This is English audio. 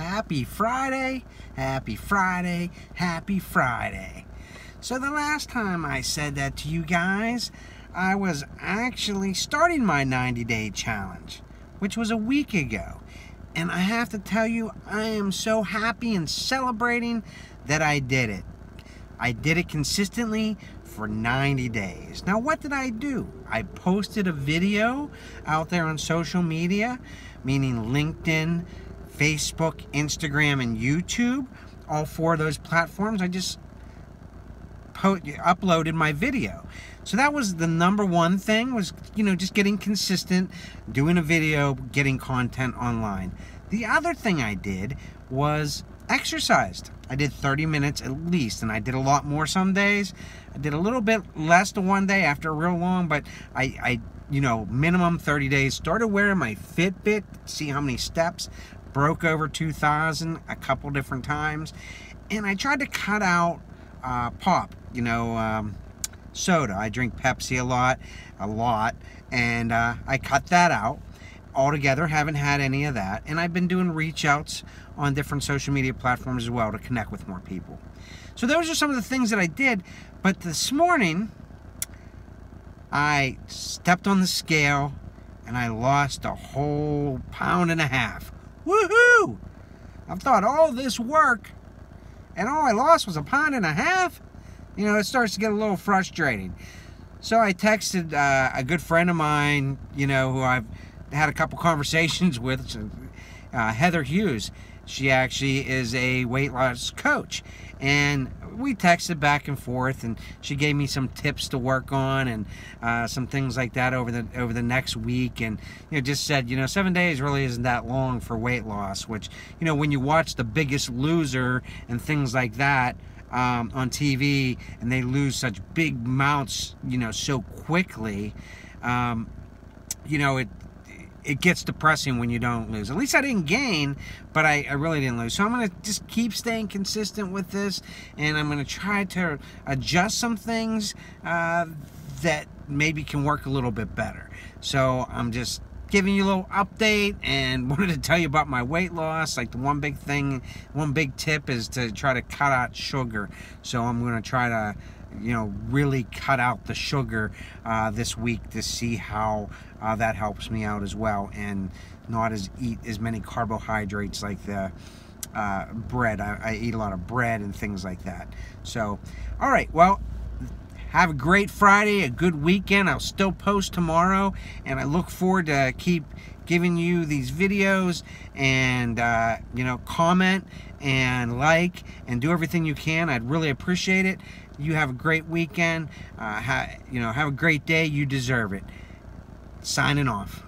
Happy Friday, happy Friday, happy Friday. So the last time I said that to you guys, I was actually starting my 90 day challenge, which was a week ago. And I have to tell you, I am so happy and celebrating that I did it. I did it consistently for 90 days. Now, what did I do? I posted a video out there on social media, meaning LinkedIn, Facebook, Instagram, and YouTube. All four of those platforms. I just uploaded my video. So that was the number one thing was, you know, just getting consistent, doing a video, getting content online. The other thing I did was exercised. I did 30 minutes at least, and I did a lot more some days. I did a little bit less the one day after a real long, but I, I, you know, minimum 30 days. Started wearing my Fitbit, see how many steps. Broke over 2,000 a couple different times. And I tried to cut out uh, pop, you know, um, soda. I drink Pepsi a lot, a lot, and uh, I cut that out altogether. Haven't had any of that, and I've been doing reach outs on different social media platforms as well to connect with more people. So those are some of the things that I did. But this morning, I stepped on the scale and I lost a whole pound and a half. Woohoo! I've thought all this work and all I lost was a pound and a half. You know, it starts to get a little frustrating. So I texted uh, a good friend of mine, you know, who I've had a couple conversations with, uh, Heather Hughes. She actually is a weight loss coach. And we texted back and forth and she gave me some tips to work on and uh, some things like that over the over the next week and you know just said you know seven days really isn't that long for weight loss which you know when you watch the biggest loser and things like that um, on TV and they lose such big amounts you know so quickly um, you know it it gets depressing when you don't lose. At least I didn't gain, but I, I really didn't lose. So I'm going to just keep staying consistent with this, and I'm going to try to adjust some things uh, that maybe can work a little bit better. So I'm just giving you a little update and wanted to tell you about my weight loss. Like the one big thing, one big tip is to try to cut out sugar. So I'm going to try to you know, really cut out the sugar uh, this week to see how uh, that helps me out as well and not as eat as many carbohydrates like the uh, bread. I, I eat a lot of bread and things like that. So, all right, well, have a great Friday, a good weekend. I'll still post tomorrow, and I look forward to keep giving you these videos and uh, you know comment and like and do everything you can. I'd really appreciate it. You have a great weekend. Uh, you know, have a great day. You deserve it. Signing off.